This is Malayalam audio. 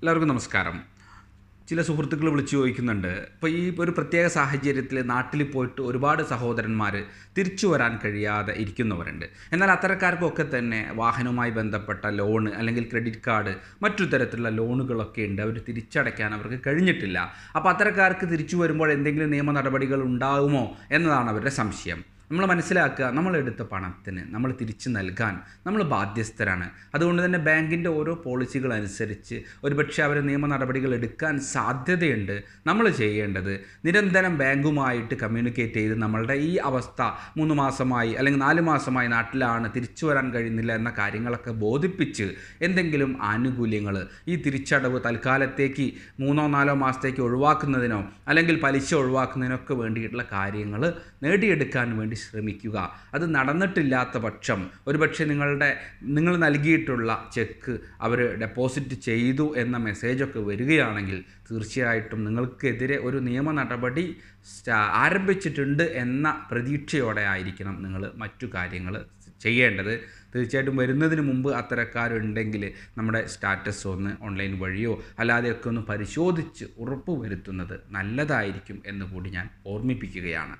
എല്ലാവർക്കും നമസ്കാരം. ചില സുഹൃത്തുക്കൾ വിളിച്ചു ചോദിക്കുന്നുണ്ട് ഇപ്പോൾ ഈ ഒരു പ്രത്യേക സാഹചര്യത്തിൽ നാട്ടിൽ പോയിട്ട് ഒരുപാട് സഹോദരന്മാർ തിരിച്ചു വരാൻ കഴിയാതെ ഇരിക്കുന്നവരുണ്ട്. എന്നാൽ അത്തരക്കാർക്കൊക്കെ തന്നെ വാഹനവുമായി ബന്ധപ്പെട്ട ലോണ് അല്ലെങ്കിൽ ക്രെഡിറ്റ് കാർഡ് മറ്റു തരത്തിലുള്ള ലോണുകളൊക്കെ ഉണ്ട് അവർ തിരിച്ചടയ്ക്കാൻ അവർക്ക് കഴിഞ്ഞിട്ടില്ല. അപ്പോൾ അത്തരക്കാർക്ക് തിരിച്ചു വരുമ്പോൾ എന്തെങ്കിലും നിയമ നടപടികൾ ഉണ്ടാകുമോ എന്നതാണ് അവരുടെ സംശയം. നമ്മൾ മനസ്സിലാക്കുക നമ്മൾ എടുത്ത പണത്തിന് നമ്മൾ തിരിച്ചു നൽകാൻ നമ്മൾ ബാധ്യസ്ഥരാണ്. അതുകൊണ്ട് തന്നെ ബാങ്കിന്റെ ഓരോ പോളിസികൾ അനുസരിച്ച് ഒരുപക്ഷെ അവർ നിയമ നടപടികൾ എടുക്കാൻ സാധ്യതയുണ്ട്. നമ്മൾ ചെയ്യേണ്ടത് നിരന്തരം ബാങ്കുമായിട്ട് കമ്മ്യൂണിക്കേറ്റ് ചെയ്ത് നമ്മളുടെ ഈ അവസ്ഥ മൂന്ന് മാസമായി അല്ലെങ്കിൽ നാല് മാസമായി നാട്ടിലാണ് തിരിച്ചു വരാൻ കഴിയുന്നില്ല എന്ന കാര്യങ്ങളൊക്കെ ബോധിപ്പിച്ച് എന്തെങ്കിലും ആനുകൂല്യങ്ങൾ ഈ തിരിച്ചടവ് തൽക്കാലത്തേക്ക് മൂന്നോ നാലോ മാസത്തേക്ക് ഒഴിവാക്കുന്നതിനോ അല്ലെങ്കിൽ പലിശ ഒഴിവാക്കുന്നതിനൊക്കെ വേണ്ടിയിട്ടുള്ള കാര്യങ്ങൾ നേടിയെടുക്കാൻ വേണ്ടി ശ്രമിക്കുക അത് നടന്നിട്ടില്ലാത്ത പക്ഷം ഒരുപക്ഷെ നിങ്ങളുടെ നിങ്ങൾ നൽകിയിട്ടുള്ള ചെക്ക് അവർ ഡെപ്പോസിറ്റ് ചെയ്തു എന്ന മെസ്സേജൊക്കെ വരികയാണെങ്കിൽ തീർച്ചയായിട്ടും നിങ്ങൾക്കെതിരെ ഒരു നിയമ നടപടി ആരംഭിച്ചിട്ടുണ്ട് എന്ന പ്രതീക്ഷയോടെ ആയിരിക്കണം നിങ്ങൾ മറ്റു കാര്യങ്ങൾ ചെയ്യേണ്ടത്. തീർച്ചയായിട്ടും വരുന്നതിന് മുമ്പ് അത്തരക്കാരുണ്ടെങ്കിൽ നമ്മുടെ സ്റ്റാറ്റസ് ഒന്ന് ഓൺലൈൻ വഴിയോ അല്ലാതെയൊക്കെ ഒന്ന് പരിശോധിച്ച് ഉറപ്പ് വരുത്തുന്നത് നല്ലതായിരിക്കും എന്ന് കൂടി ഞാൻ ഓർമ്മിപ്പിക്കുകയാണ്.